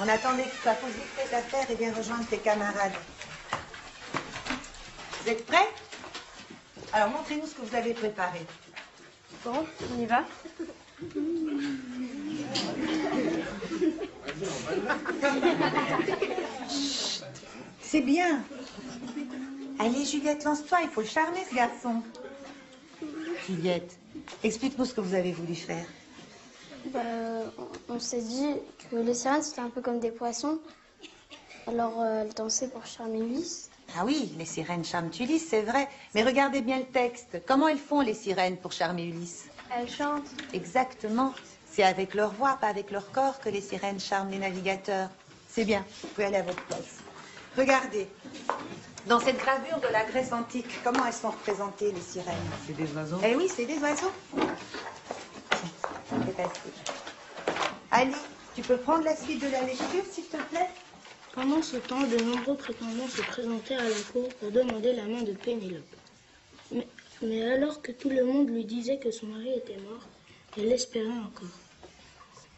On attendait que tu sois posé tes affaires et viens rejoindre tes camarades. Vous êtes prêts? Alors montrez-nous ce que vous avez préparé. Bon, on y va C'est bien. Allez Juliette, lance-toi, il faut le charmer ce garçon. Juliette, explique-nous ce que vous avez voulu faire. Bah, on, on s'est dit que les sirènes c'était un peu comme des poissons. Alors euh, elles dansaient pour charmer Ulysse. Ah oui, les sirènes charment Ulysse, c'est vrai. Mais regardez bien le texte. Comment elles font les sirènes pour charmer Ulysse? Elles chantent. Exactement. C'est avec leur voix, pas avec leur corps, que les sirènes charment les navigateurs. C'est bien, vous pouvez aller à votre place. Regardez. Dans cette gravure de la Grèce antique, comment elles sont représentées, les sirènes? C'est des oiseaux Eh oui, c'est des oiseaux. C'est facile. Ali, tu peux prendre la suite de la lecture, s'il te plaît? Pendant ce temps, de nombreux prétendants se présentèrent à la cour pour demander la main de Pénélope. Mais, mais alors que tout le monde lui disait que son mari était mort, elle espérait encore.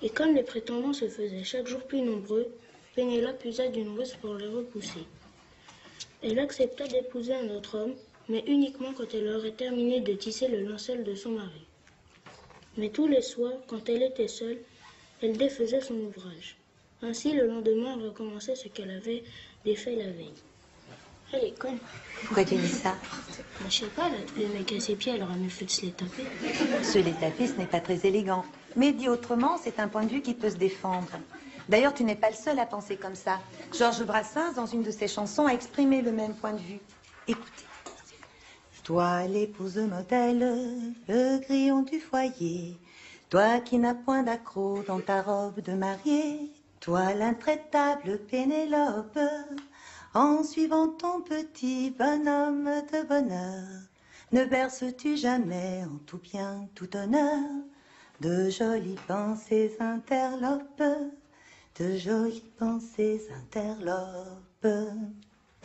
Et comme les prétendants se faisaient chaque jour plus nombreux, Pénélope usa d'une ruse pour les repousser. Elle accepta d'épouser un autre homme, mais uniquement quand elle aurait terminé de tisser le linceul de son mari. Mais tous les soirs, quand elle était seule, elle défaisait son ouvrage. Ainsi, le lendemain, elle recommençait ce qu'elle avait défait la veille. Elle est conne. Pourquoi tu dis ça Bah, je sais pas, les mecs à ses pieds, elle aurait mieux fait de se les taper. Se les taper, ce n'est pas très élégant. Mais dit autrement, c'est un point de vue qui peut se défendre. D'ailleurs, tu n'es pas le seul à penser comme ça. Georges Brassens, dans une de ses chansons, a exprimé le même point de vue. Écoutez. Toi, l'épouse modèle, le grillon du foyer, toi qui n'as point d'accroc dans ta robe de mariée, toi l'intraitable Pénélope, en suivant ton petit bonhomme de bonheur, ne berces-tu jamais en tout bien, tout honneur, de jolies pensées interlopes, de jolies pensées interlopes?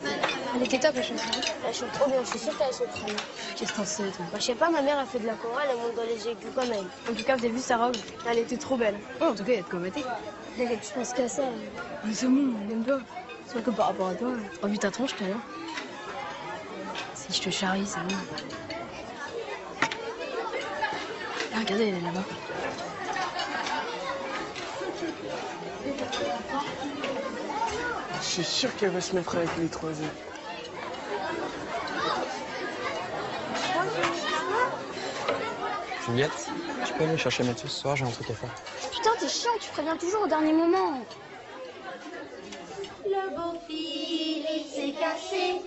Elle était top la chanson. Elle chante trop bien, je suis sûre qu'elle chante très bien. Qu'est-ce que t'en sais toi Bah, je sais pas, ma mère a fait de la chorale, elle monte dans les aigus comme elle. En tout cas, vous avez vu sa robe Elle était trop belle. Oh, en tout cas, elle te combattait. Je pense qu'à ça. Mais c'est bon, on aime pas. C'est vrai que par rapport à toi, vu ta tronche à l'heure Si je te charrie, c'est bon. Ah, regardez, elle est là-bas. Suis sûr qu'elle va se mettre avec les trois œufs. Juliette, tu peux aller chercher Mathieu ce soir, j'ai un truc à faire. Putain, t'es chiant, tu préviens toujours au dernier moment. Le beau Philippe s'est cassé.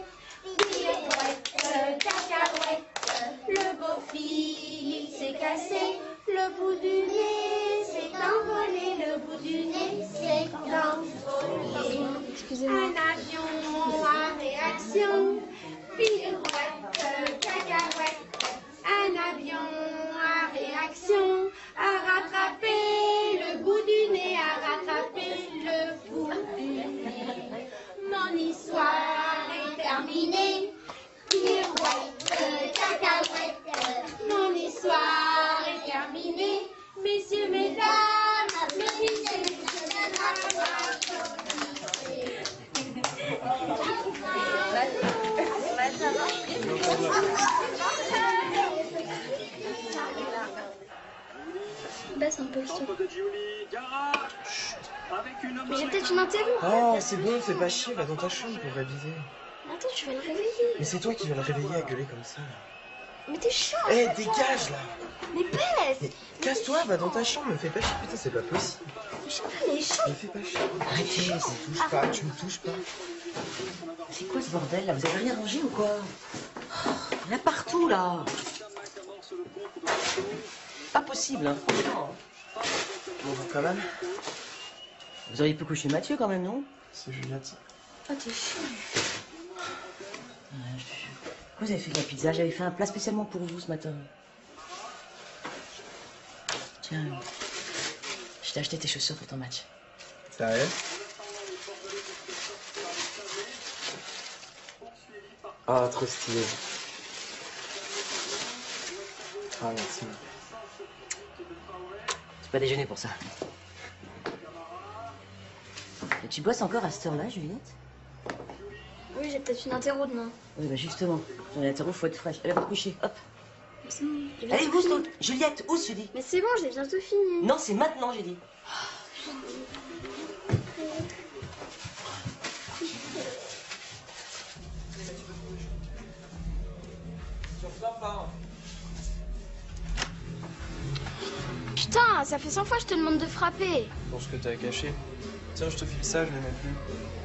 Cacahuète. Le beau Philippe s'est cassé. Le bout du nez s'est envolé. Le bout du nez s'est envolé. Un avion à réaction. Pirouette, cacahuète. Un avion à réaction a rattrapé le bout du nez, a rattrapé le bout du nez. Mon histoire est terminée. Mon histoire est terminée. Messieurs, mesdames, applaudissez. Baisse un peu le son. Mais J'ai peut-être une interview. Oh, c'est bon, fais pas chier, va dans ta chambre pour réviser. Attends, tu vas le réveiller. Mais c'est toi qui vas le réveiller à gueuler comme ça. là. Mais t'es chiant. Eh, dégage là Mais baisse. Mais casse-toi, va dans ta chambre, me fais pas chier, putain, c'est pas possible. Je sais pas, mais il est chiant. Me fais pas chier. Arrêtez, me touche pas, tu me touches pas. C'est quoi ce bordel là? Vous avez rien rangé ou quoi? Oh, Il y en a partout là Pas possible, hein, franchement. Bon, quand même, Vous auriez pu coucher Mathieu quand même, non? C'est Juliette. Oh, t'es chiant. Vous avez fait de la pizza, j'avais fait un plat spécialement pour vous ce matin. Tiens, je t'ai acheté tes chaussures pour ton match. Sérieux? Ah, trop stylé. Ah, merci. C'est pas déjeuner pour ça. Et tu bosses encore à cette heure-là, Juliette? Oui, j'ai peut-être une interro demain. Oui, bah justement. Dans l'interro, faut être fraîche. Allez, va te coucher. Hop. Allez, fini. Juliette, oust, je dis. Mais c'est bon, j'ai bientôt fini. Non, c'est maintenant, j'ai dit. Putain, ça fait 100 fois que je te demande de frapper. Pour ce que t'as caché. Tiens, je te file ça, je l'aimais plus.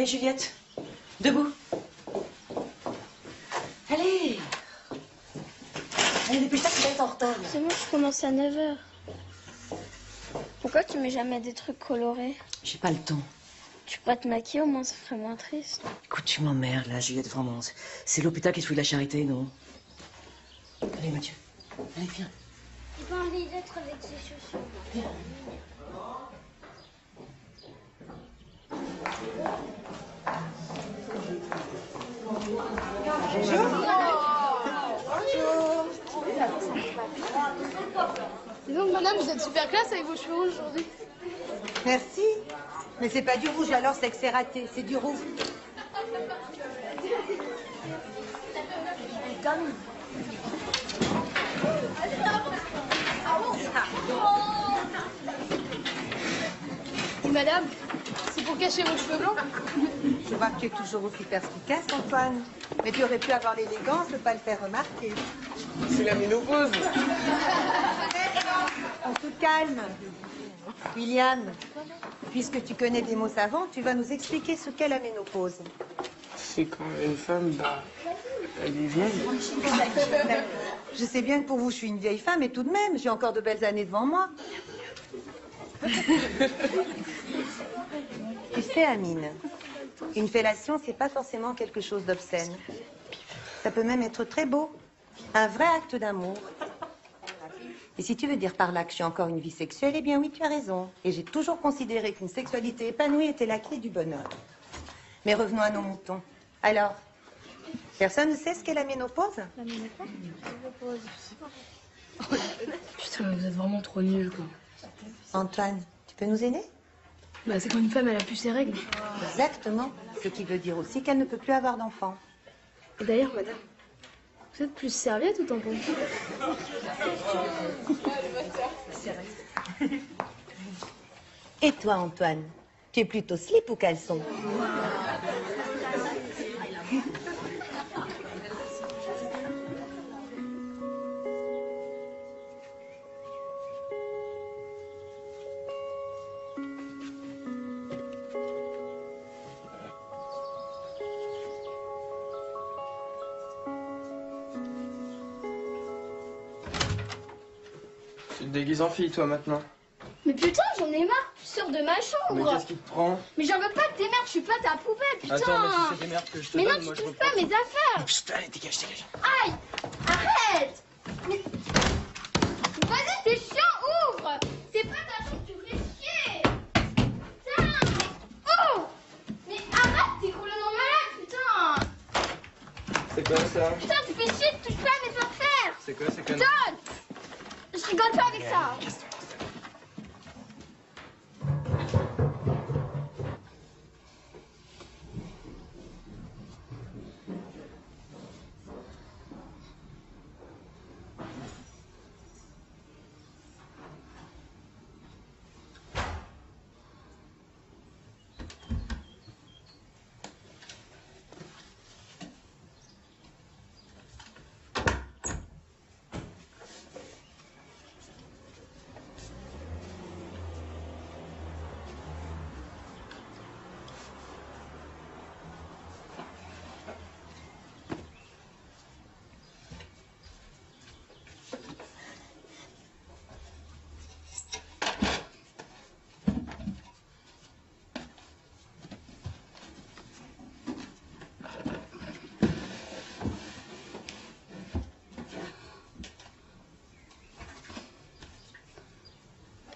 Allez, Juliette. Debout. Allez. Allez, dépêche-toi, tu vas être en retard. C'est bon, je commence à 9h. Pourquoi tu mets jamais des trucs colorés? J'ai pas le temps. Tu pourrais te maquiller, au moins ça ferait moins triste. Écoute, tu m'emmerdes là, Juliette, vraiment. C'est- l'hôpital qui se fout de la charité, non? Allez, Mathieu. Allez, viens. J'ai pas envie d'être avec ces chaussures. Dis donc, madame, vous êtes super classe avec vos cheveux rouges aujourd'hui. Merci. Mais c'est pas du rouge alors, c'est que c'est raté. C'est du rouge. Et madame, c'est pour cacher vos cheveux blancs Je vois que tu es toujours aussi perspicace, Antoine. Mais tu aurais pu avoir l'élégance de ne pas le faire remarquer. C'est la ménopause. On se calme. William, puisque tu connais des mots savants, tu vas nous expliquer ce qu'est la ménopause. C'est quand une femme, bah, elle est vieille. Je sais bien que pour vous, je suis une vieille femme, mais tout de même, j'ai encore de belles années devant moi. tu sais, Amine, une fellation, c'est pas forcément quelque chose d'obscène. Ça peut même être très beau. Un vrai acte d'amour. Et si tu veux dire par là que j'ai encore une vie sexuelle, eh bien oui, tu as raison. Et j'ai toujours considéré qu'une sexualité épanouie était la clé du bonheur. Mais revenons à nos moutons. Alors, personne ne sait ce qu'est la ménopause? Putain, vous êtes vraiment trop nuls, quoi. Antoine, tu peux nous aider? Bah, c'est quand une femme, elle a plus ses règles. Exactement. Ce qui veut dire aussi qu'elle ne peut plus avoir d'enfants. Et d'ailleurs, madame, vous êtes plus serviette ou tampon? Et toi, Antoine Tu es plutôt slip ou caleçon? Te déguises en fille, toi, maintenant. Mais putain, j'en ai marre, tu sors de ma Mais chambre. qu'est-ce qui te prend? Mais j'en veux pas de tes merdes, je suis pas ta poubelle, putain. Attends, mais si c'est des merdes que je te Mais non, tu moi touches pas mes affaires. Chut, allez, dégage, dégage. Aïe Arrête Mais- Vas-y, t'es chiant, ouvre C'est pas ta chambre, tu me fais chier Putain Oh Mais arrête, t'es complètement malade, putain C'est quoi ça Putain, tu fais chier, tu touches pas à mes affaires C'est quoi, c'est quoi Putain Je rigole pas avec ça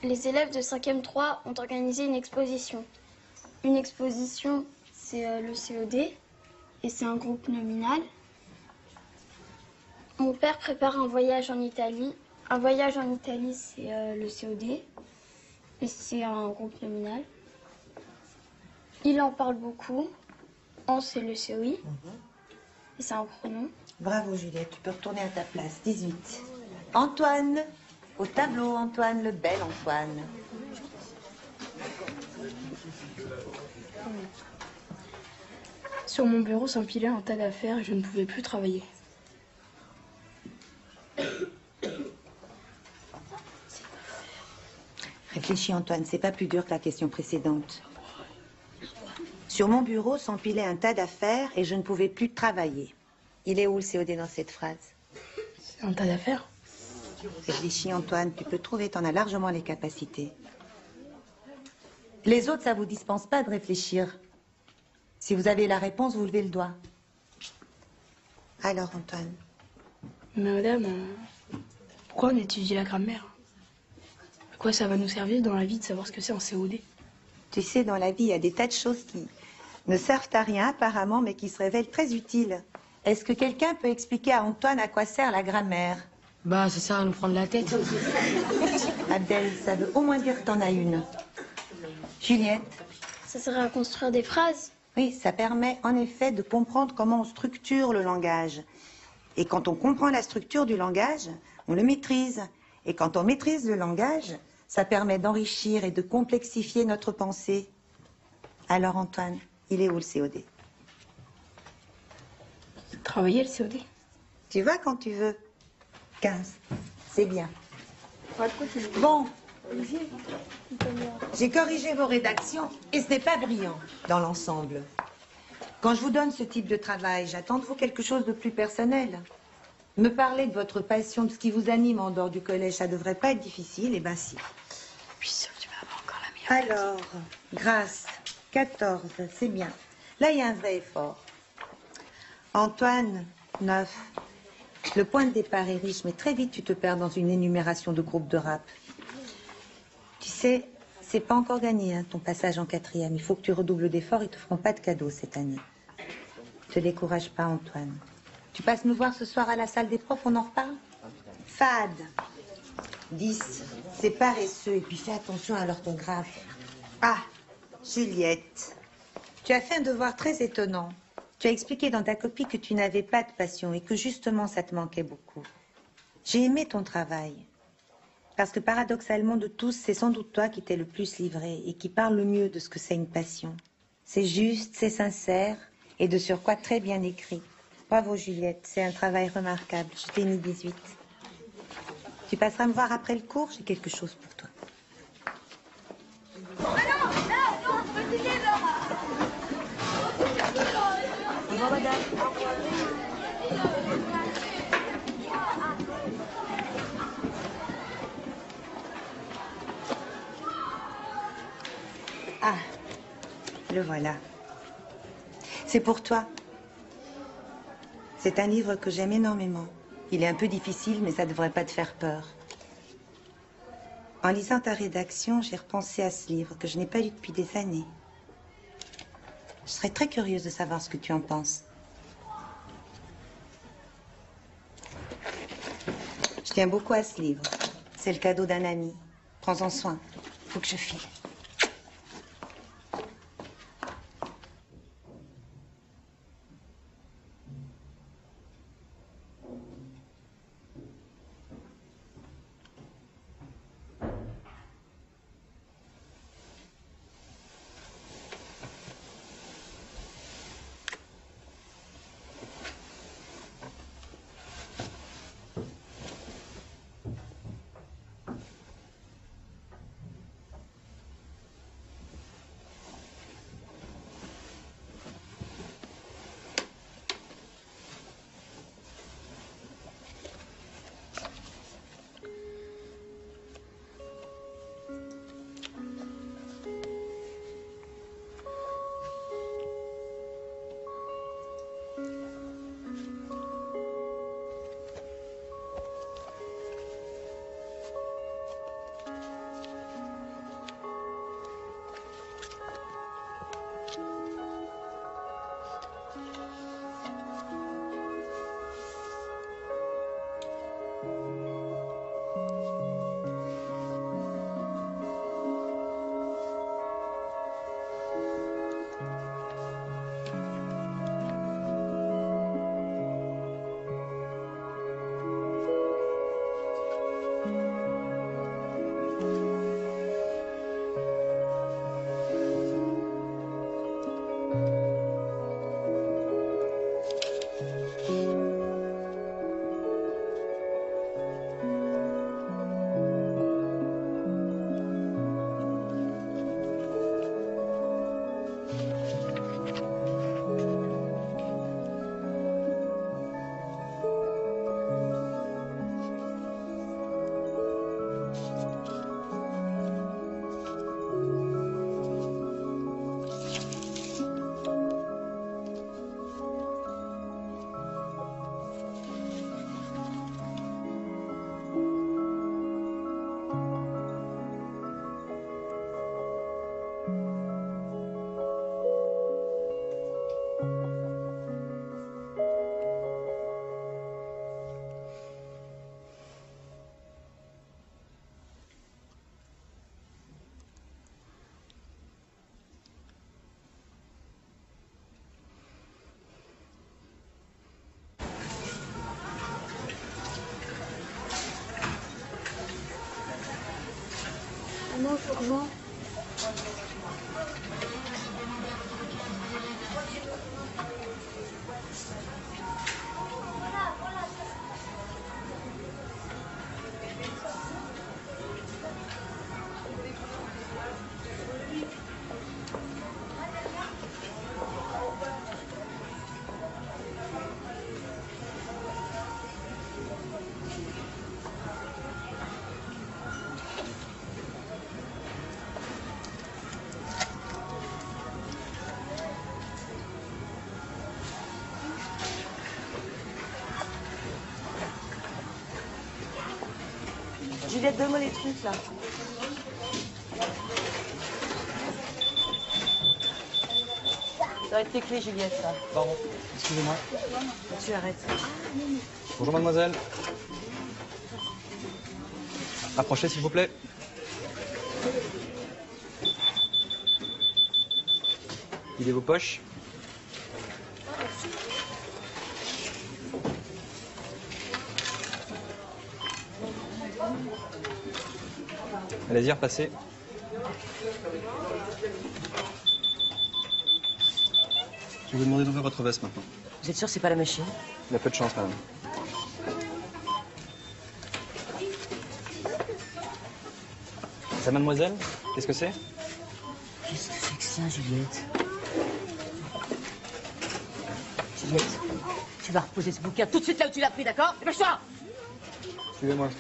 Les élèves de 5e 3 ont organisé une exposition. Une exposition, c'est euh, le COD et c'est un groupe nominal. Mon père prépare un voyage en Italie. Un voyage en Italie, c'est euh, le COD et c'est un groupe nominal. Il en parle beaucoup. En, c'est le COI et c'est un pronom. Bravo Juliette, tu peux retourner à ta place. 18. Antoine, au tableau Antoine, le bel Antoine. Sur mon bureau s'empilait un tas d'affaires et je ne pouvais plus travailler. Réfléchis Antoine, c'est pas plus dur que la question précédente. Sur mon bureau s'empilait un tas d'affaires et je ne pouvais plus travailler. Il est où le COD dans cette phrase? C'est un tas d'affaires? Réfléchis Antoine, tu peux trouver, t'en as largement les capacités. Les autres, ça vous dispense pas de réfléchir. Si vous avez la réponse, vous levez le doigt. Alors Antoine, Mais madame, pourquoi on étudie la grammaire? À quoi ça va nous servir dans la vie de savoir ce que c'est en COD tu sais, dans la vie, il y a des tas de choses qui ne servent à rien apparemment, mais qui se révèlent très utiles. Est-ce que quelqu'un peut expliquer à Antoine à quoi sert la grammaire? Bah, ça sert à nous prendre la tête. Abdel, ça veut au moins dire que t'en as une. Juliette Ça sert à construire des phrases. Oui, ça permet en effet de comprendre comment on structure le langage. Et quand on comprend la structure du langage, on le maîtrise. Et quand on maîtrise le langage, ça permet d'enrichir et de complexifier notre pensée. Alors Antoine, il est où le COD Travailler le COD Tu vas quand tu veux. 15. C'est bien. Bon. J'ai corrigé vos rédactions et ce n'est pas brillant dans l'ensemble. Quand je vous donne ce type de travail, j'attends de vous quelque chose de plus personnel. Me parler de votre passion, de ce qui vous anime en dehors du collège, ça devrait pas être difficile, et ben si. Puis ça, tu vas avoir encore la meilleure. Alors, grâce, 14, c'est bien. Là, il y a un vrai effort. Antoine, 9. Le point de départ est riche, mais très vite, tu te perds dans une énumération de groupes de rap. Tu sais, c'est pas encore gagné, hein, ton passage en quatrième. Il faut que tu redoubles d'efforts, ils te feront pas de cadeaux cette année. Te décourage pas, Antoine. Tu passes nous voir ce soir à la salle des profs, on en reparle? Fade. 10. C'est paresseux, et puis fais attention à l'orthographe. Ah, Juliette. Tu as fait un devoir très étonnant. Tu as expliqué dans ta copie que tu n'avais pas de passion et que justement ça te manquait beaucoup. J'ai aimé ton travail. Parce que paradoxalement de tous, c'est sans doute toi qui t'es le plus livré et qui parle le mieux de ce que c'est une passion. C'est juste, c'est sincère et de surcroît très bien écrit. Bravo Juliette, c'est un travail remarquable. Je t'ai mis 18. Tu passeras me voir après le cours, j'ai quelque chose pour toi. Ah, le voilà. C'est pour toi. C'est un livre que j'aime énormément. Il est un peu difficile, mais ça ne devrait pas te faire peur. En lisant ta rédaction, j'ai repensé à ce livre que je n'ai pas lu depuis des années. Je serais très curieuse de savoir ce que tu en penses. Je tiens beaucoup à ce livre. C'est le cadeau d'un ami. Prends-en soin. Faut que je file. Maman, faut Juliette, donne-moi les trucs là. Ça va être tes clés, Juliette, là. Pardon, excusez-moi. Tu arrêtes. Bonjour mademoiselle. Approchez s'il vous plaît. Videz vos poches. Allez-y, repassez. Je vais vous demander d'ouvrir votre veste maintenant. Vous êtes sûr que c'est pas la machine? Il y a peu de chance, madame. Ça, mademoiselle Qu'est-ce que c'est? Qu'est-ce que c'est que ça, Juliette? Juliette, tu vas reposer ce bouquin tout de suite là où tu l'as pris, d'accord? Dépêche-toi Suivez-moi.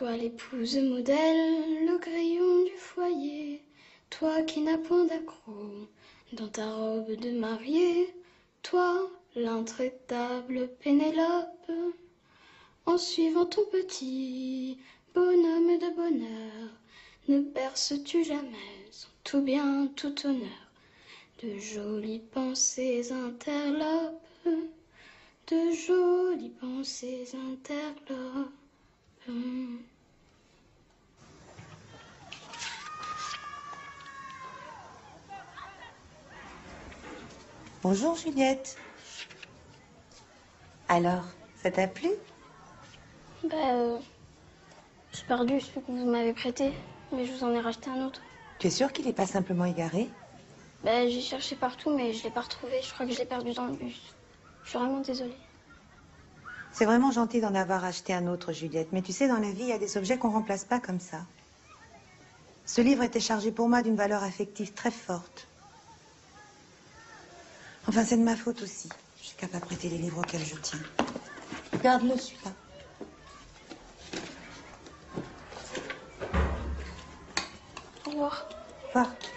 Toi l'épouse modèle, le crayon du foyer, toi qui n'as point d'accroc dans ta robe de mariée, toi l'intraitable Pénélope, en suivant ton petit bonhomme de bonheur, ne berces-tu jamais tout bien, tout honneur, de jolies pensées interlopes, de jolies pensées interlopes? Bonjour Juliette. Alors, ça t'a plu? Bah, euh, j'ai perdu celui que vous m'avez prêté, mais je vous en ai racheté un autre. Tu es sûre qu'il n'est pas simplement égaré? Bah, j'ai cherché partout, mais je l'ai pas retrouvé. Je crois que je l'ai perdu dans le bus. Je suis vraiment désolée. C'est vraiment gentil d'en avoir acheté un autre, Juliette. Mais tu sais, dans la vie, il y a des objets qu'on remplace pas comme ça. Ce livre était chargé pour moi d'une valeur affective très forte. Enfin, c'est de ma faute aussi. Je suis capable de prêter les livres auxquels je tiens. Garde-le, celui-là. Au revoir. Va. Hélène.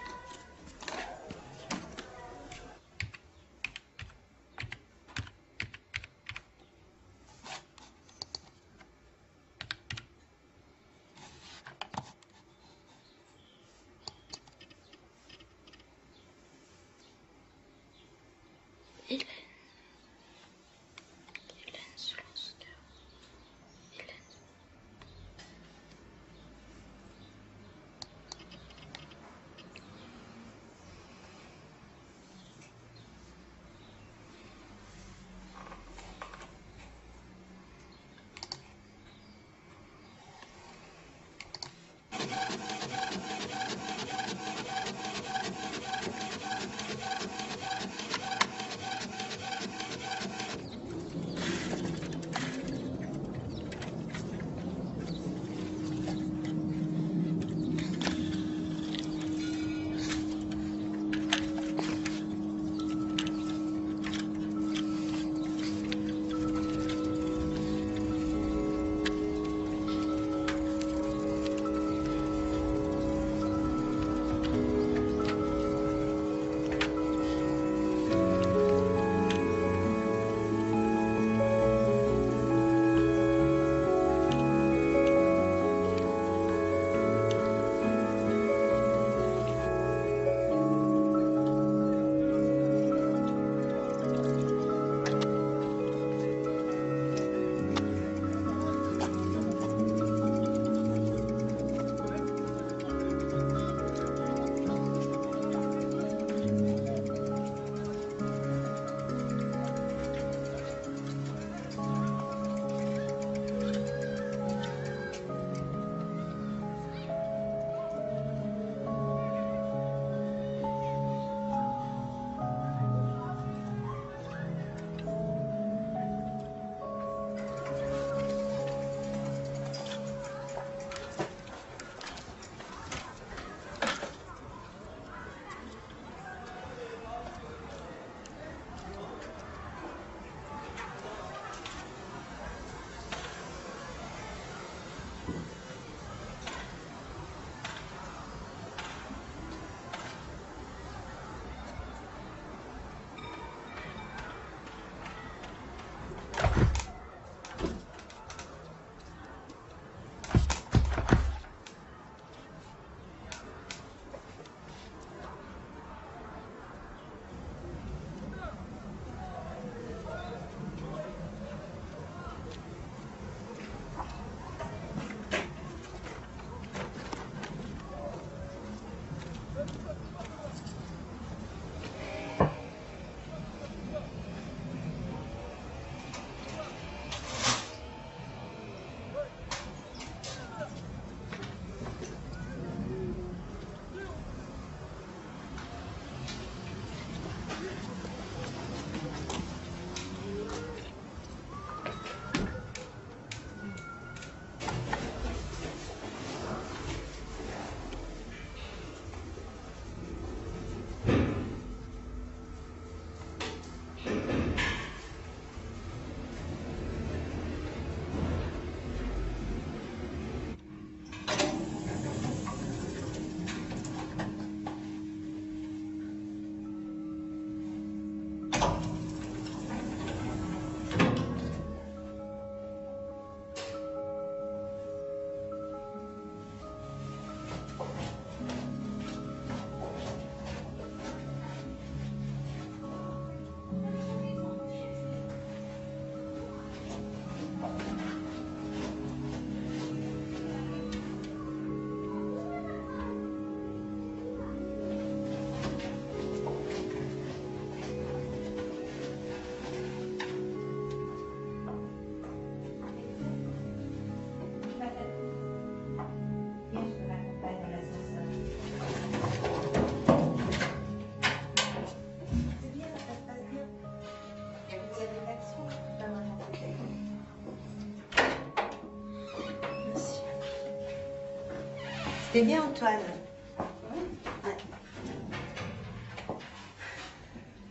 C'était bien, Antoine.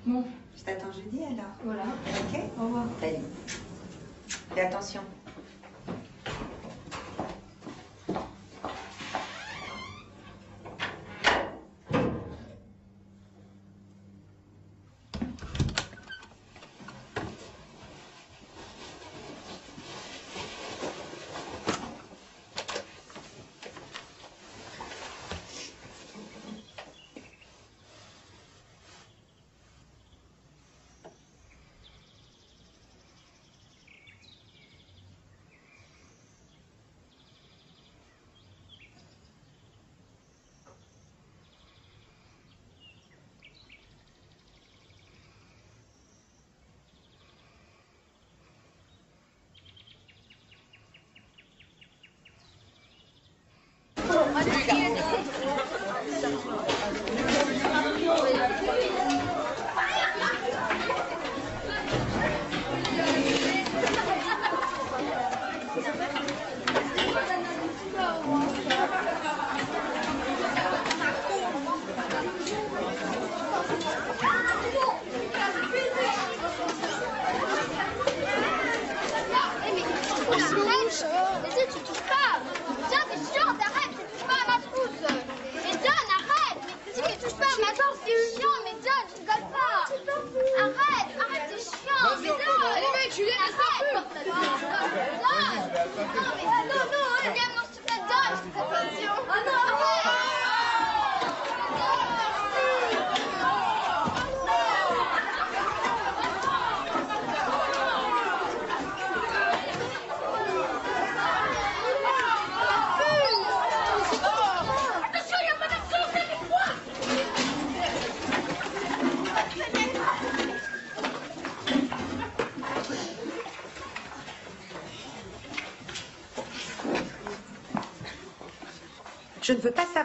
Bon. Je t'attends jeudi alors. Voilà. Ok Au revoir. Salut. Fais attention.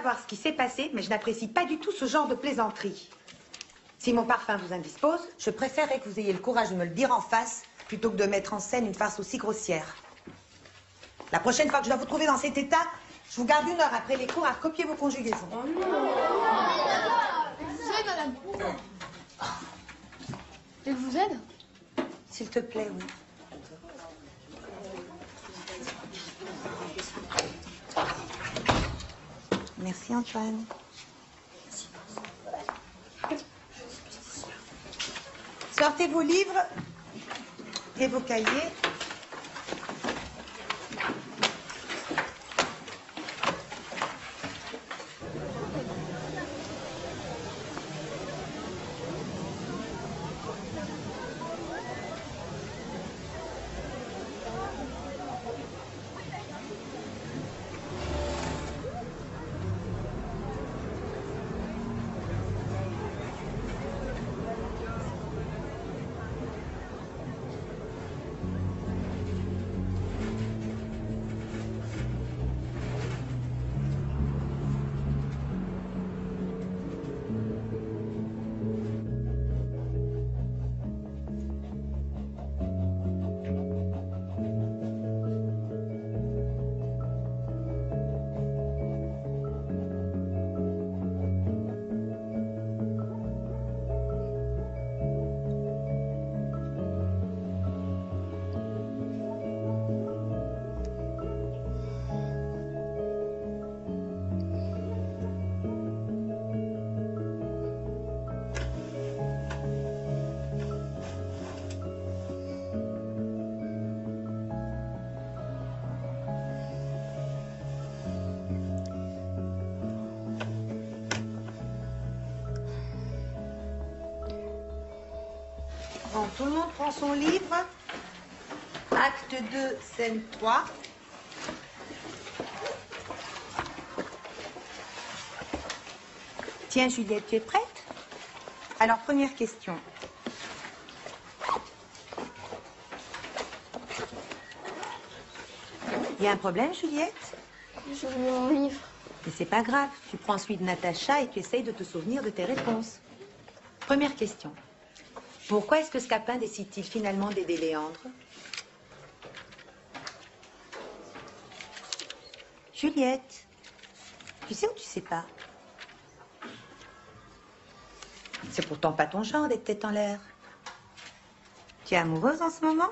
Savoir ce qui s'est passé, mais je n'apprécie pas du tout ce genre de plaisanterie. Si mon parfum vous indispose, je préférerais que vous ayez le courage de me le dire en face plutôt que de mettre en scène une farce aussi grossière. La prochaine fois que je dois vous trouver dans cet état, je vous garde une heure après les cours à copier vos conjugaisons. C'est madame. Et que je vous aide? S'il te plaît, oui. Merci Antoine. Sortez vos livres et vos cahiers. Prend son livre. Acte 2, scène 3. Tiens, Juliette, tu es prête? Alors, première question. Il y a un problème, Juliette? J'ai oublié mon livre. Mais c'est pas grave. Tu prends celui de Natacha et tu essayes de te souvenir de tes réponses. Première question. Pourquoi est-ce que Scapin décide-t-il finalement d'aider Léandre? Juliette, tu sais ou tu sais pas? C'est pourtant pas ton genre d'être tête en l'air. Tu es amoureuse en ce moment?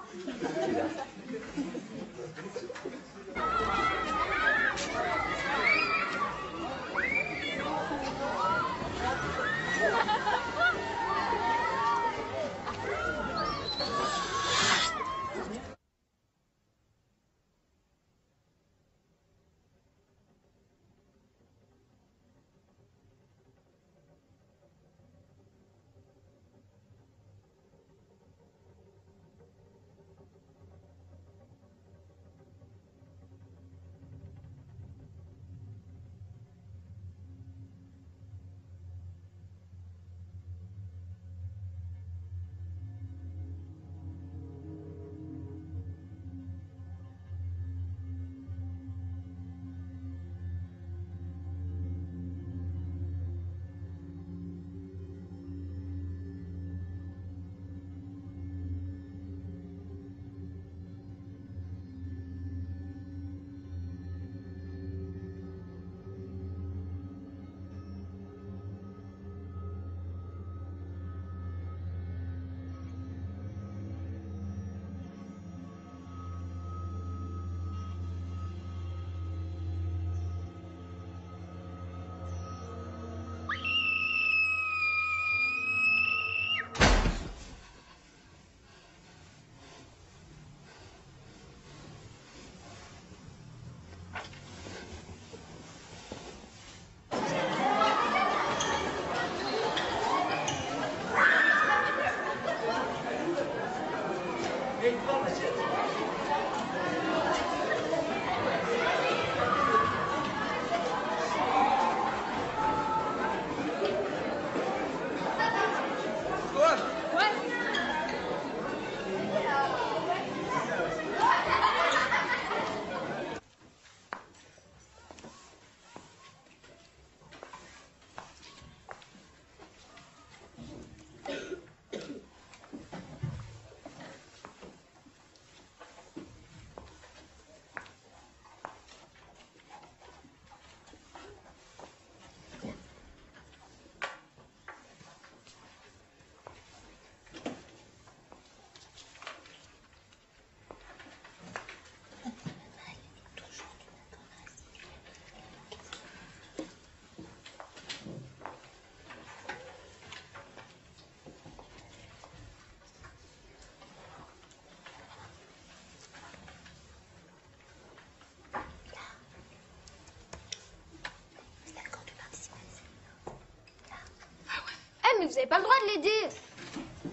Vous avez pas le droit de l'aider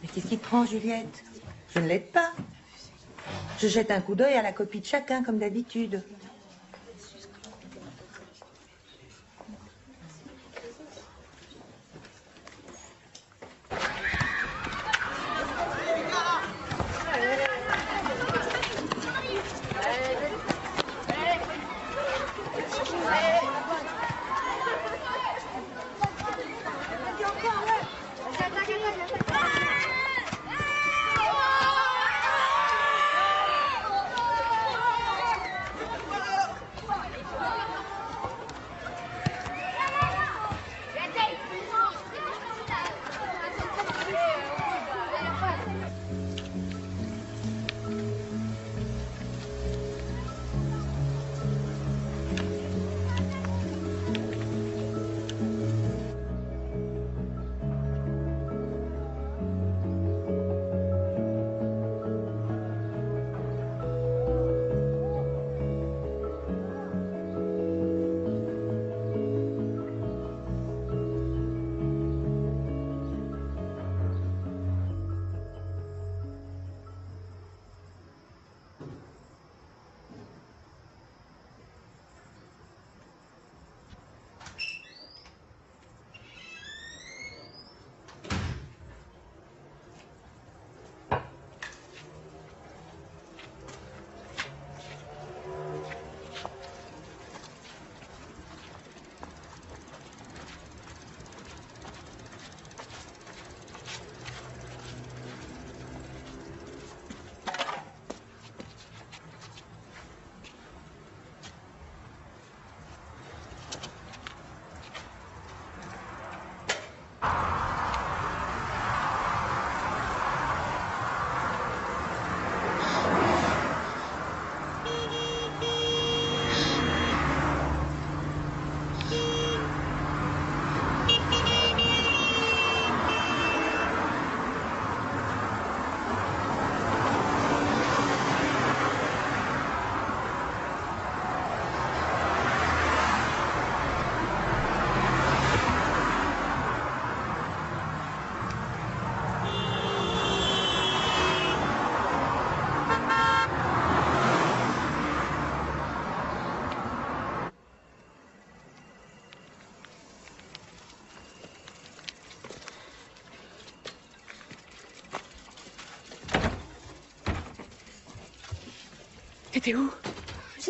Mais qu'est-ce qui te prend, Juliette? Je ne l'aide pas. Je jette un coup d'œil à la copie de chacun, comme d'habitude.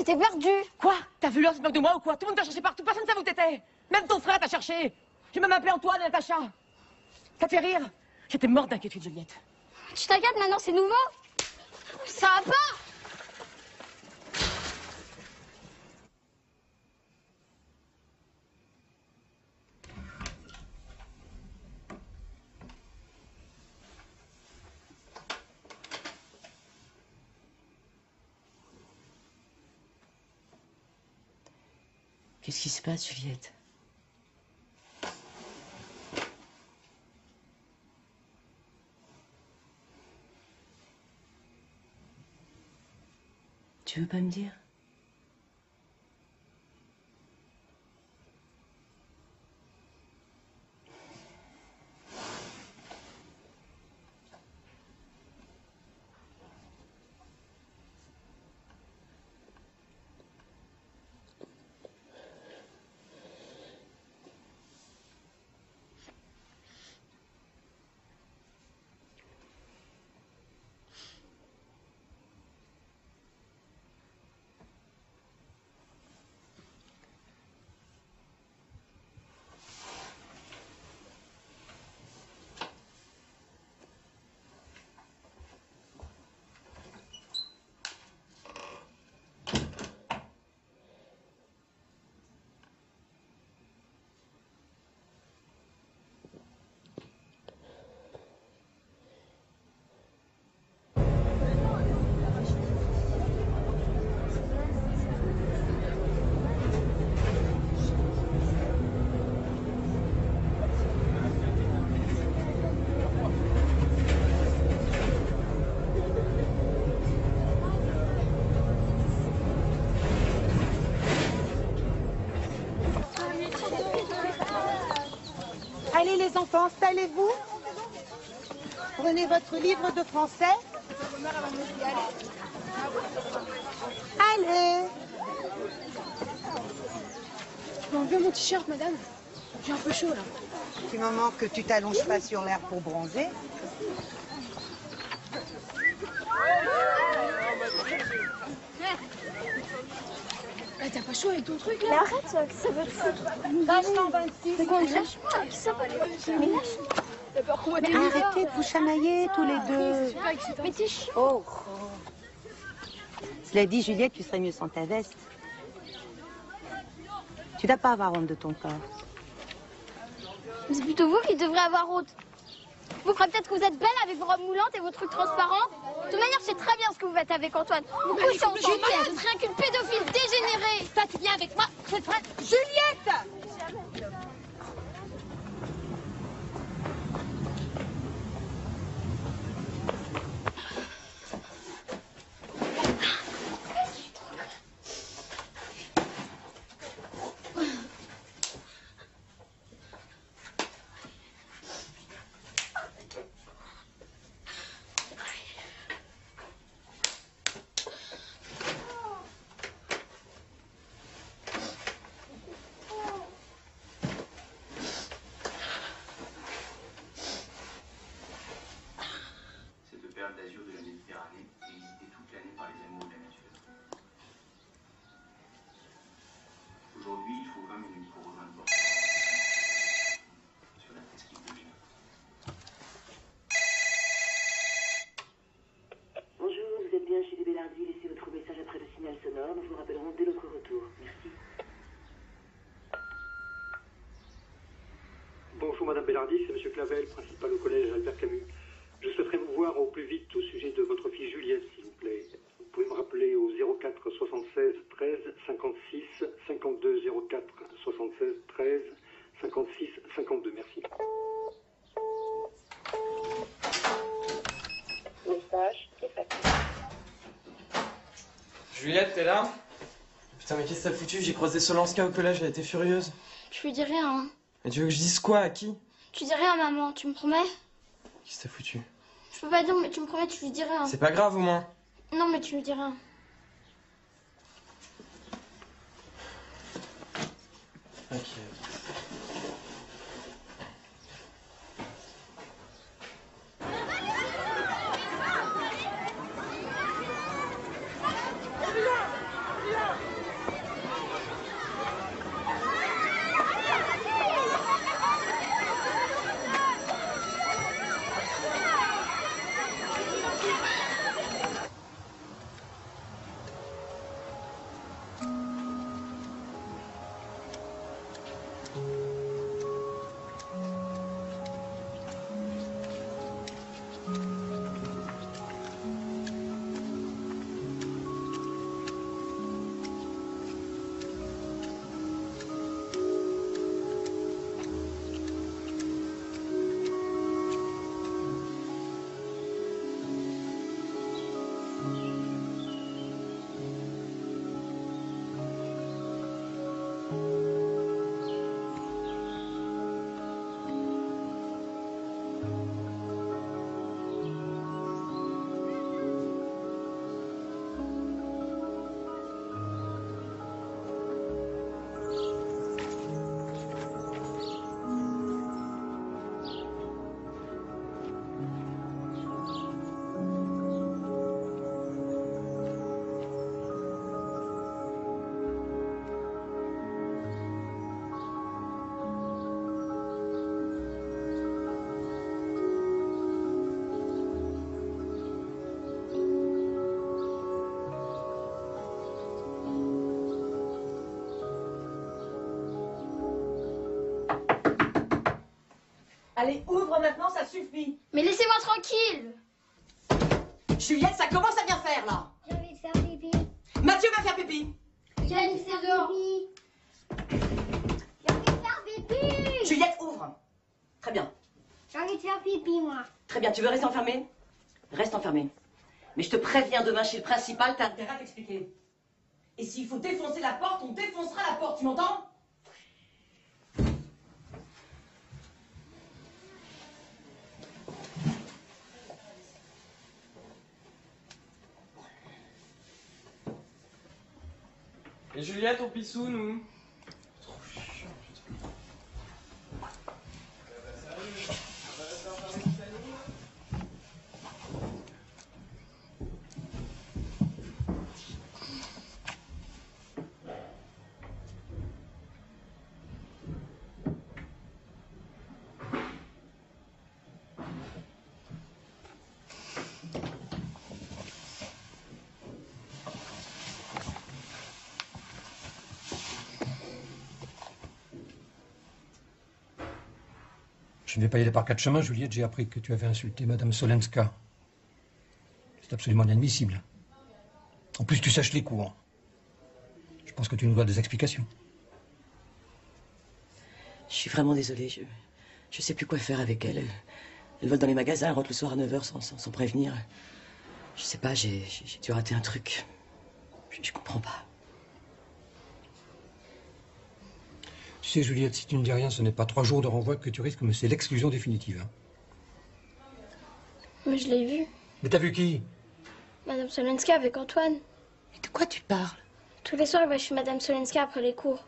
J'étais perdue. Quoi? T'as vu l'heure, de moi ou quoi? Tout le monde t'a cherché partout, personne ne savait où t'étais. Même ton frère t'a cherché. J'ai même appelé Antoine et Natacha. Ça te fait rire? J'étais morte d'inquiétude, Juliette. Tu t'inquiètes maintenant, c'est nouveau Ça va pas Qu'est-ce qui se passe, Juliette? Tu veux pas me dire Allez les enfants, installez-vous. Prenez votre livre de français. Allez. Je enlever mon t-shirt, madame? J'ai un peu chaud, là. Du moment que tu t'allonges pas sur l'air pour bronzer. T'as pas chaud avec ton truc, Mais là arrête, ça ça veut. Vachement 26. C'est quoi, lâche-moi, qui va Mais lâche-moi. T'as peur qu'on va Mais arrêtez de vous chamailler tous les deux. Pas excitant. Mais t'es chiant. Oh. Cela dit, Juliette, tu serais mieux sans ta veste. Tu dois pas avoir honte de ton corps. Mais c'est plutôt vous qui devrez avoir honte. Vous croyez peut-être que vous êtes belle avec vos robes moulantes et vos trucs transparents De toute manière, je sais très bien ce que vous faites avec Antoine. Vous couchez ensemble, vous êtes rien qu'une pédophile dégénérée. Toi, tu viens avec moi, je te ferai... Juliette Nous vous rappellerons dès notre retour. Merci. Bonjour Madame Bellardi, c'est Monsieur Clavel, principal au collège Albert Camus. Je souhaiterais vous voir au plus vite au sujet de votre fille Juliette, s'il vous plaît. Vous pouvez me rappeler au 04 76 13 56 52 04 76 13 56 52. Merci. Message effacé. Juliette, t'es là Putain, mais qu'est-ce que t'as foutu J'ai croisé Solanska au collège, elle était furieuse. Tu lui dis rien, hein. Et tu veux que je dise quoi À qui Tu dis rien à maman, tu me promets Qu'est-ce que t'as foutu Je peux pas dire, mais tu me promets, tu lui dis rien. C'est pas grave au moins. Non, mais tu lui dis rien. Ok. Allez, ouvre maintenant, ça suffit. Mais laissez-moi tranquille Juliette, ça commence à bien faire là. J'ai envie de faire pipi. Mathieu va faire pipi. J'ai envie de faire pipi. J'ai envie de faire pipi. Juliette, ouvre. Très bien. J'ai envie de faire pipi, moi. Très bien. Tu veux rester enfermée? Reste enfermée. Mais je te préviens, demain chez le principal, t'as intérêt à t'expliquer. Et s'il faut défoncer la porte, on défoncera la porte, tu m'entends? Et Juliette, au pissou, nous? Je ne vais pas y aller par quatre chemins, Juliette. J'ai appris que tu avais insulté Madame Solenska. C'est absolument inadmissible. En plus, tu saches les cours. Je pense que tu nous dois des explications. Je suis vraiment désolée. Je je sais plus quoi faire avec elle. Elle, vole dans les magasins, elle rentre le soir à 9h sans, sans, prévenir. Je sais pas, j'ai dû rater un truc. Je, je comprends pas. Tu sais, Juliette, si tu ne dis rien, ce n'est pas trois jours de renvoi que tu risques, mais c'est l'exclusion définitive. hein. Mais je l'ai vu. Mais t'as vu qui? Madame Solenska avec Antoine. Mais de quoi tu parles? Tous les soirs, elle va chez Madame Solenska après les cours.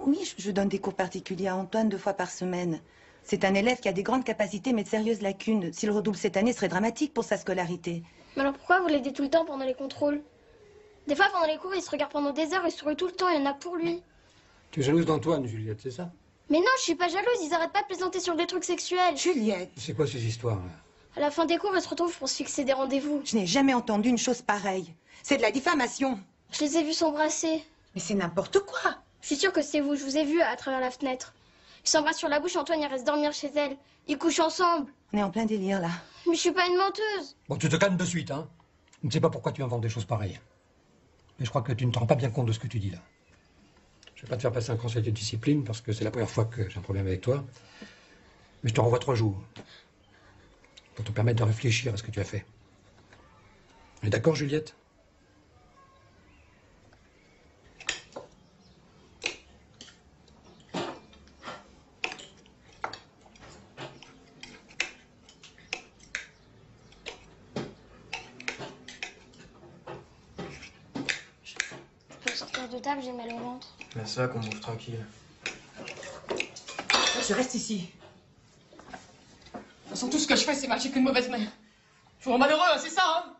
Oui, je- je donne des cours particuliers à Antoine deux fois par semaine. C'est un élève qui a des grandes capacités mais de sérieuses lacunes. S'il redouble cette année, ce serait dramatique pour sa scolarité. Mais alors pourquoi vous l'aidez tout le temps pendant les contrôles? Des fois, pendant les cours, il se regarde pendant des heures et sourit tout le temps, il y en a pour lui. Tu es jalouse d'Antoine, Juliette, c'est ça? Mais non, je suis pas jalouse, ils arrêtent pas de plaisanter sur des trucs sexuels. Juliette C'est quoi ces histoires là? À la fin des cours, ils se retrouvent pour se fixer des rendez-vous. Je n'ai jamais entendu une chose pareille. C'est de la diffamation. Je les ai vus s'embrasser. Mais c'est n'importe quoi. Je suis sûre que c'est vous, je vous ai vu à travers la fenêtre. Ils s'embrassent sur la bouche, Antoine il reste dormir chez elle. Ils couchent ensemble. On est en plein délire là. Mais je suis pas une menteuse. Bon, tu te calmes de suite, hein Je ne sais pas pourquoi tu inventes des choses pareilles. Mais je crois que tu ne te rends pas bien compte de ce que tu dis là. Je vais pas te faire passer un conseil de discipline parce que c'est la première fois que j'ai un problème avec toi. Mais je te renvoie trois jours. Pour te permettre de réfléchir à ce que tu as fait. On est d'accord, Juliette Je peux sortir de table, j'ai mal au ventre. Laisse ça qu'on bouffe tranquille. Je reste ici. De toute façon, tout ce que je fais, c'est marcher qu'une mauvaise mère. Je vous rends malheureux, hein, c'est ça, hein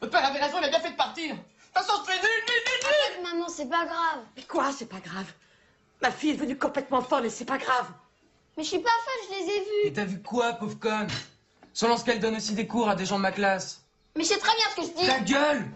Votre père avait raison, il a bien fait de partir. De toute façon, je fais nul, nul, nul, nul Maman, c'est pas grave. Mais quoi, c'est pas grave? Ma fille est devenue complètement folle et c'est pas grave. Mais je suis pas folle, je les ai vus. Et t'as vu quoi, pauvre conne? Selon ce qu'elle donne aussi des cours à des gens de ma classe. Mais je sais très bien ce que je dis. Ta gueule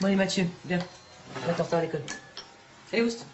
Bon, allez, Mathieu, viens. Va t'en à l'école. Allez, Oust.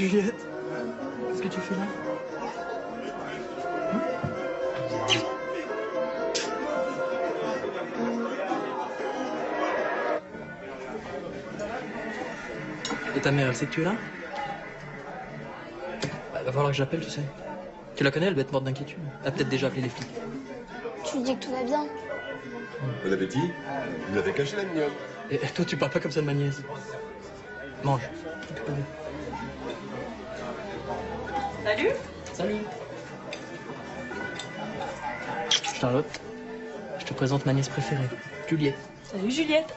Juliette, qu'est-ce que tu fais là? Et ta mère, elle sait que tu es là? Bah, va falloir que je l'appelle, tu sais. Tu la connais, elle doit être morte d'inquiétude. Elle a peut-être déjà appelé les flics. Tu lui dis que tout va bien. Bon appétit. Vous l'avez caché la mignonne. Et toi, tu parles pas comme ça de ma nièce. Mange. Présente ma nièce préférée, Juliette. Salut, Juliette.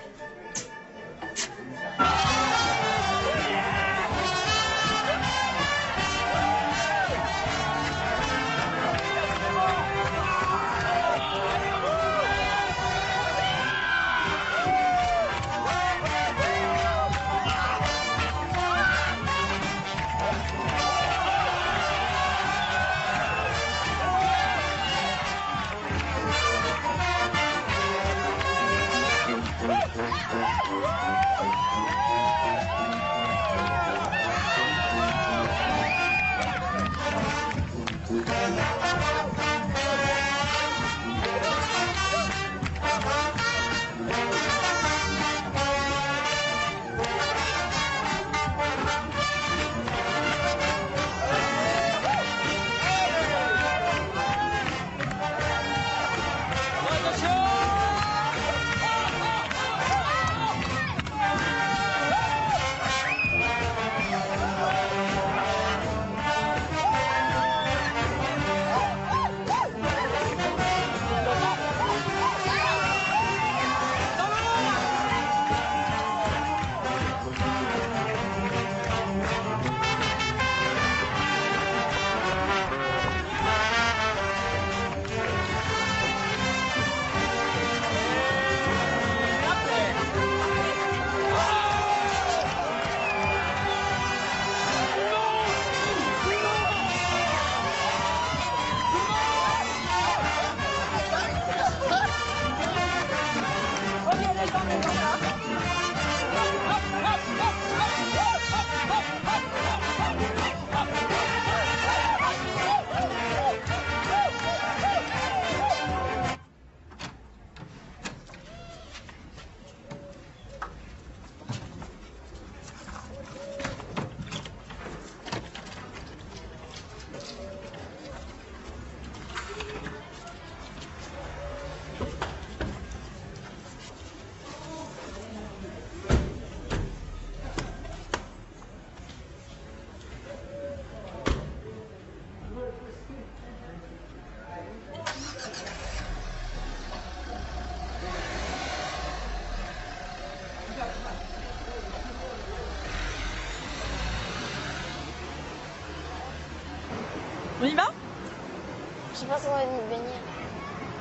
Pas nous baigner.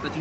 Bah tu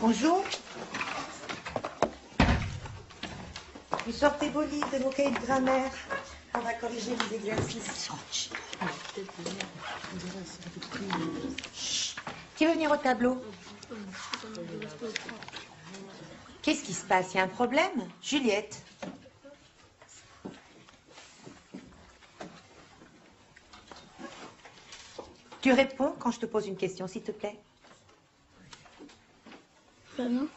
Bonjour. Vous sortez vos livres vos cahiers de grammaire. On va corriger les exercices. Qui veut venir au tableau? Qu'est-ce qui se passe? Il y a un problème? Juliette Tu réponds quand je te pose une question, s'il te plaît Bah non.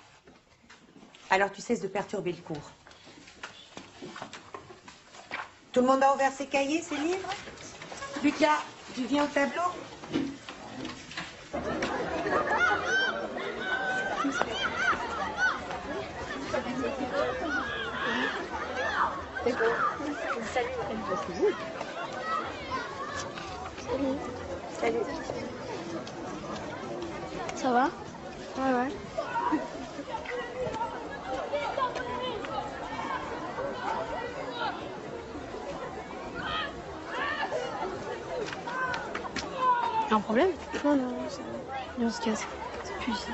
Alors tu cesses de perturber le cours. Tout le monde a ouvert ses cahiers, ses livres? Lucas, tu viens au tableau? Salut. Salut. Ça va? Ouais, ouais. Y'a un problème? Non, non, ça va. On se casse. C'est plus ici.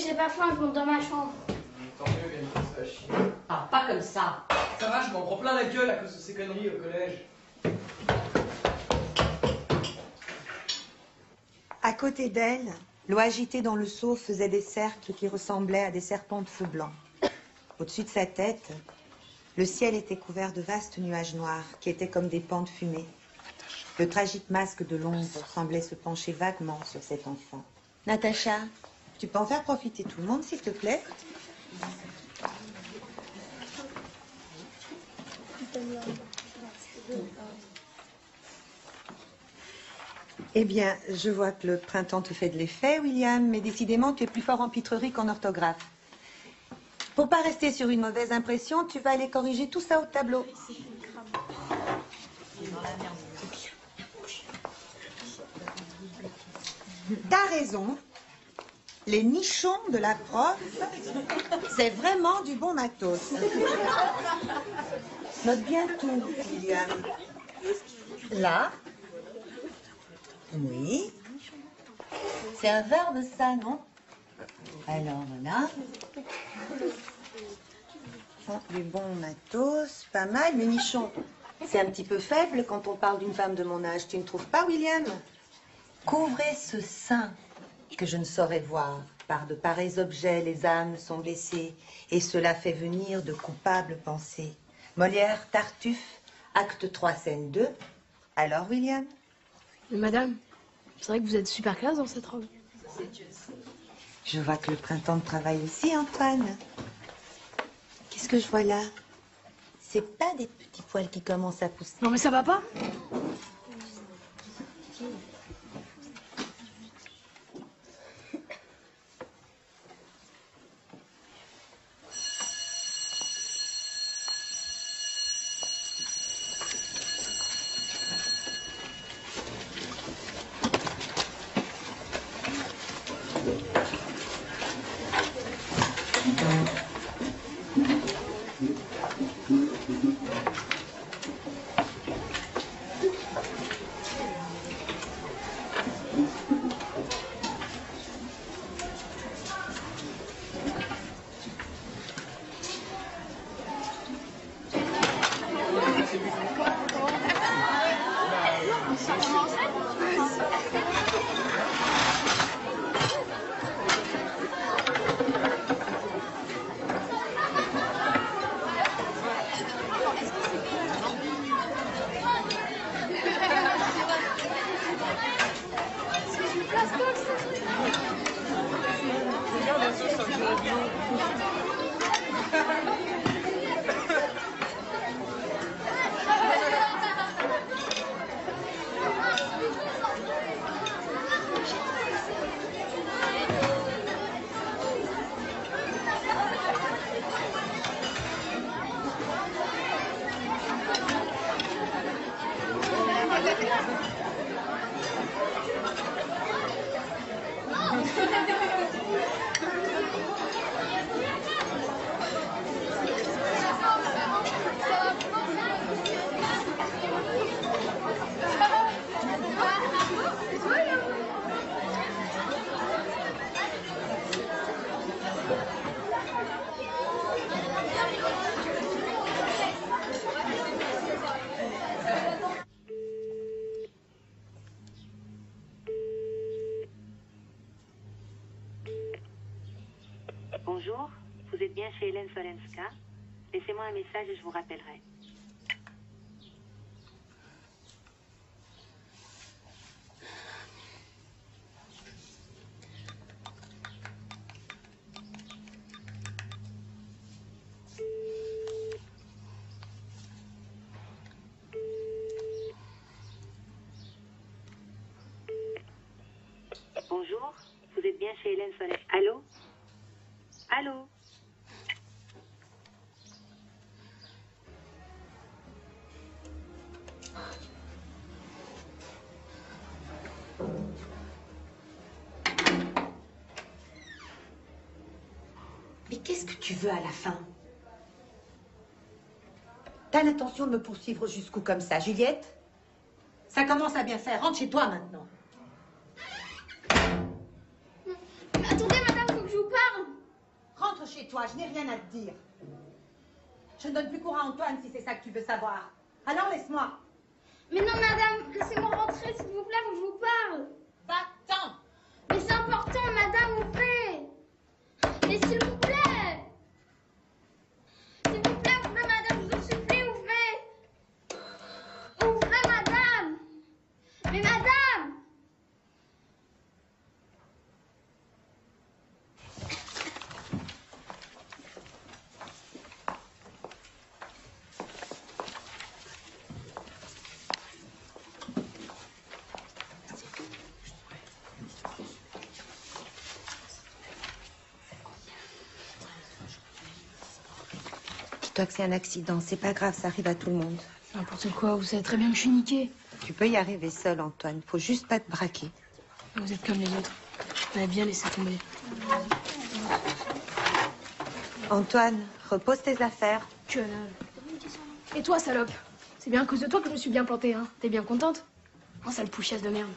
J'ai pas faim, je monte dans ma chambre. Tant mieux, va chier. Ah, pas comme ça. Ça va, je m'en prends plein la gueule à cause de ces conneries au collège. À côté d'elle, l'eau agitée dans le seau faisait des cercles qui ressemblaient à des serpents de feu blanc. Au-dessus de sa tête, le ciel était couvert de vastes nuages noirs qui étaient comme des pans de fumée. Le tragique masque de l'ombre semblait se pencher vaguement sur cet enfant. Natacha, tu peux en faire profiter tout le monde, s'il te plaît Eh bien, je vois que le printemps te fait de l'effet, William, mais décidément, tu es plus fort en pitrerie qu'en orthographe. Pour pas rester sur une mauvaise impression, tu vas aller corriger tout ça au tableau. T'as raison. Les nichons de la prof, c'est vraiment du bon matos. Note bien tout, William. Là. Oui. C'est un verbe, ça, non? Alors, voilà. Bon, du bon matos, pas mal. Mais nichon, c'est un petit peu faible quand on parle d'une femme de mon âge. Tu ne trouves pas, William? Couvrez ce sein que je ne saurais voir. Par de pareils objets, les âmes sont blessées, et cela fait venir de coupables pensées. Molière, Tartuffe, acte 3, scène 2. Alors, William? Mais madame, c'est vrai que vous êtes super classe dans cette robe. Je vois que le printemps te travaille aussi, Antoine. Qu'est-ce que je vois là? C'est pas des petits poils qui commencent à pousser. Non mais ça va pas bien chez Hélène. Allô? Allô? Mais qu'est-ce que tu veux à la fin? T'as l'intention de me poursuivre jusqu'où comme ça, Juliette? Ça commence à bien faire. Rentre chez toi maintenant. Attendez, madame, faut que je vous parle. Rentre chez toi, je n'ai rien à te dire. Je ne donne plus cours à Antoine si c'est ça que tu veux savoir. Alors laisse-moi. Mais non, madame, laissez-moi rentrer, s'il vous plaît, je vous parle. Va-t'en Mais c'est important, madame, ouvrez. Mais s'il vous Dis-toi que c'est un accident. C'est pas grave, ça arrive à tout le monde. N'importe quoi, vous savez très bien que je suis niquée. Tu peux y arriver seul, Antoine. Faut juste pas te braquer. Vous êtes comme les autres. Vous bien laissé tomber. Antoine, repose tes affaires. Que. Et toi, salope? C'est bien à cause de toi que je me suis bien plantée, hein T'es bien contente? Oh, sale pouchiasse de merde.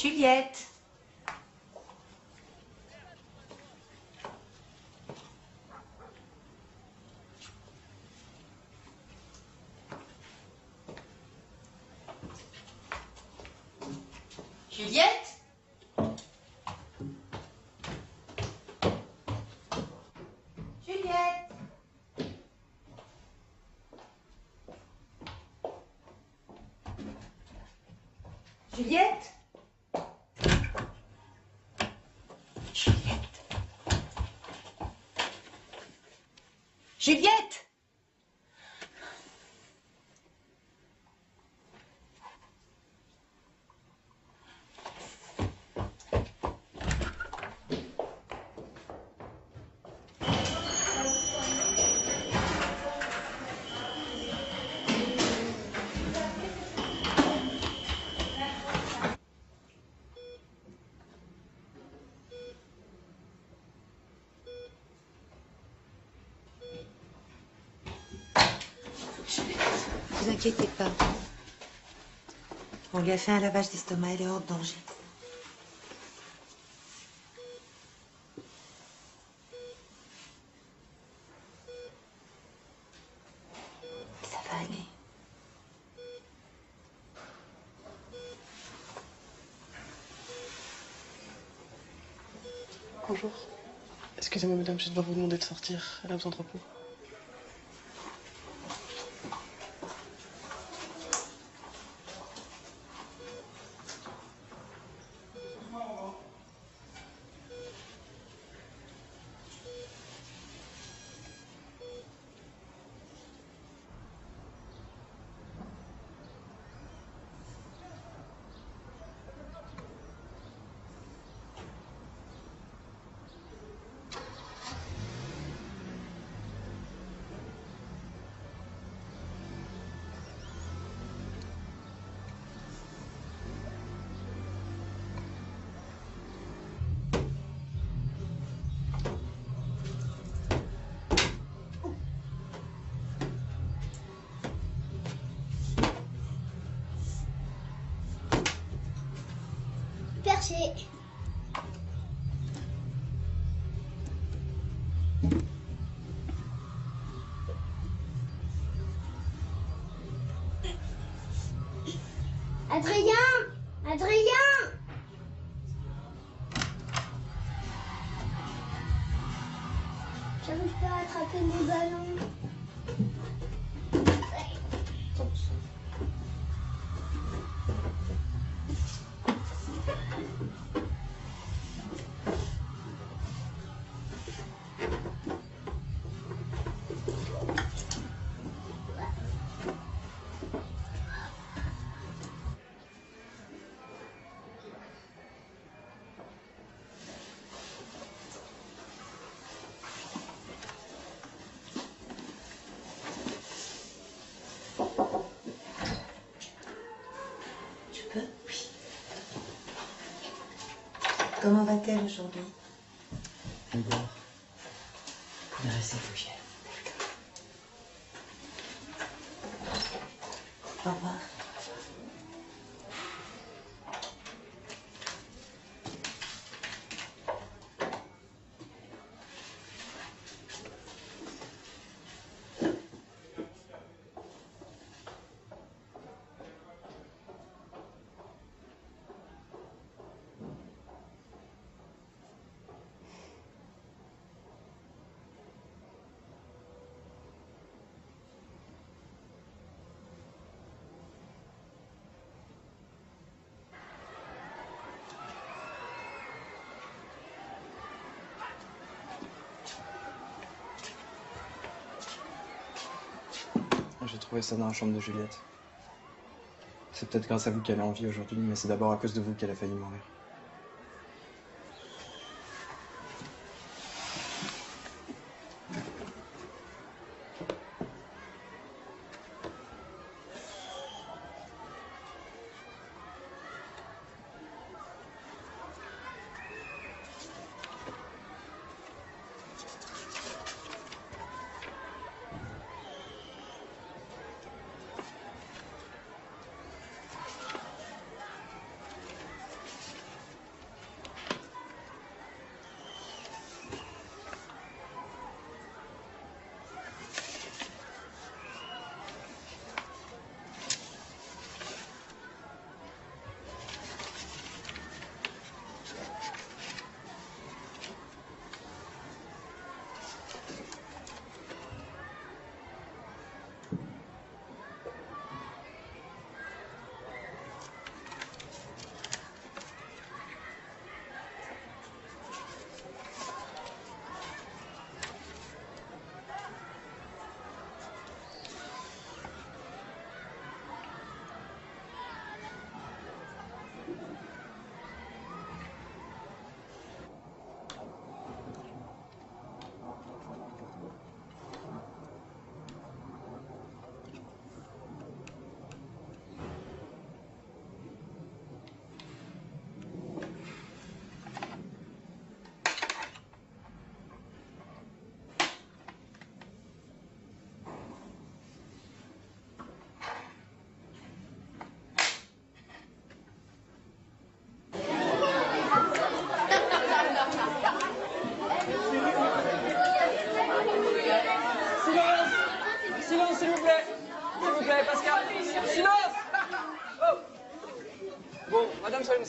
Juliette. Juliette? Juliette? Juliette Juliette Juliette inquiétez pas. On lui a fait un lavage d'estomac, elle est hors de danger. Ça va aller. Bonjour. Excusez-moi, madame, je dois vous demander de sortir. Elle a besoin de repos. Comment va-t-elle aujourd'hui? Elle dort. Vous pouvez rester couché. Au revoir. J'ai trouvé ça dans la chambre de Juliette. C'est peut-être grâce à vous qu'elle est en vie aujourd'hui, mais c'est d'abord à cause de vous qu'elle a failli mourir.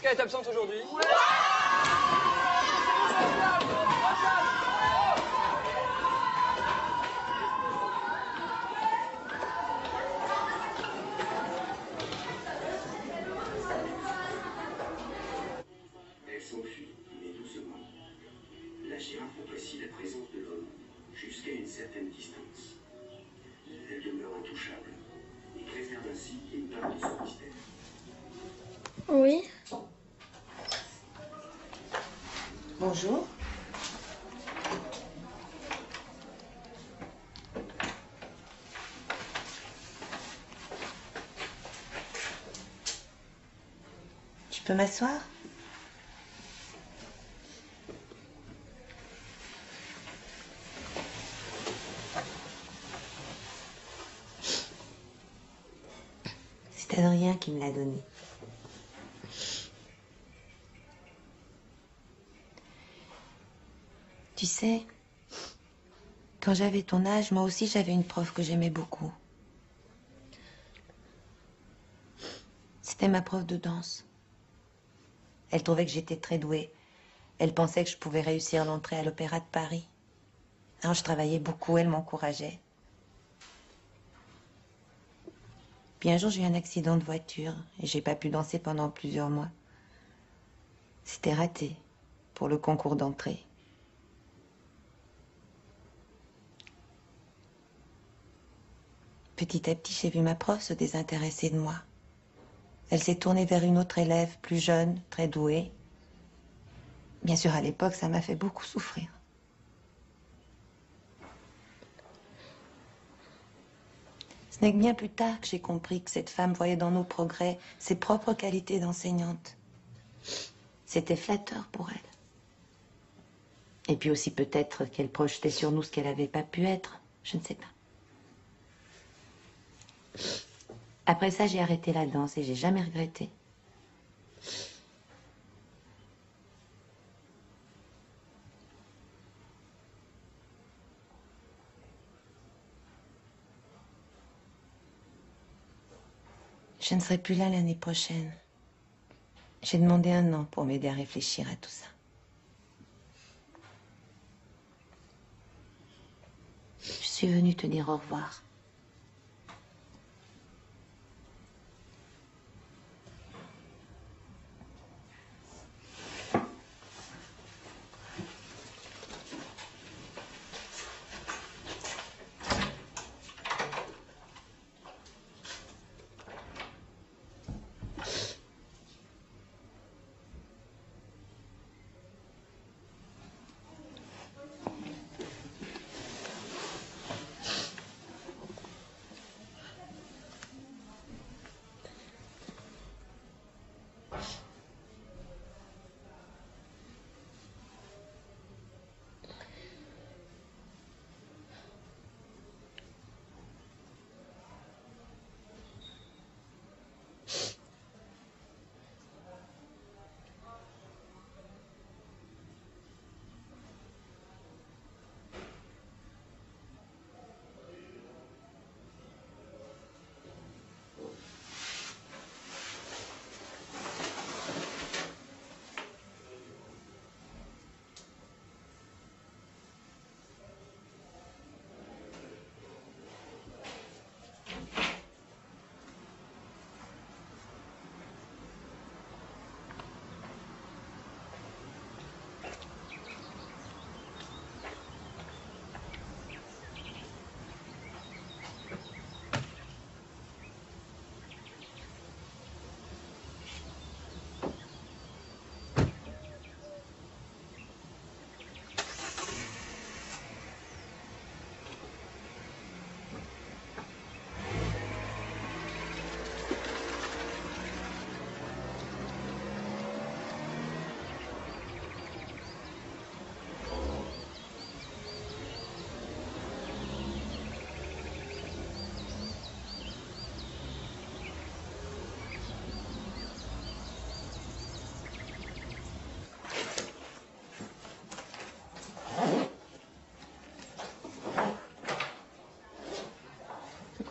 Salemska est absente aujourd'hui. Bonjour. Je peux m'asseoir? C'est Adrien qui me l'a donné. Tu quand j'avais ton âge, moi aussi j'avais une prof que j'aimais beaucoup. C'était ma prof de danse. Elle trouvait que j'étais très douée. Elle pensait que je pouvais réussir l'entrée à l'Opéra de Paris. Alors je travaillais beaucoup, elle m'encourageait. Puis un jour j'ai eu un accident de voiture et j'ai pas pu danser pendant plusieurs mois. C'était raté pour le concours d'entrée. Petit à petit, j'ai vu ma prof se désintéresser de moi. Elle s'est tournée vers une autre élève, plus jeune, très douée. Bien sûr, à l'époque, ça m'a fait beaucoup souffrir. Ce n'est que bien plus tard que j'ai compris que cette femme voyait dans nos progrès ses propres qualités d'enseignante. C'était flatteur pour elle. Et puis aussi peut-être qu'elle projetait sur nous ce qu'elle n'avait pas pu être. Je ne sais pas. Après ça, j'ai arrêté la danse et j'ai jamais regretté. Je ne serai plus là l'année prochaine. J'ai demandé un an pour m'aider à réfléchir à tout ça. Je suis venue te dire au revoir.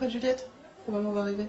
Juliette? La maman va arriver?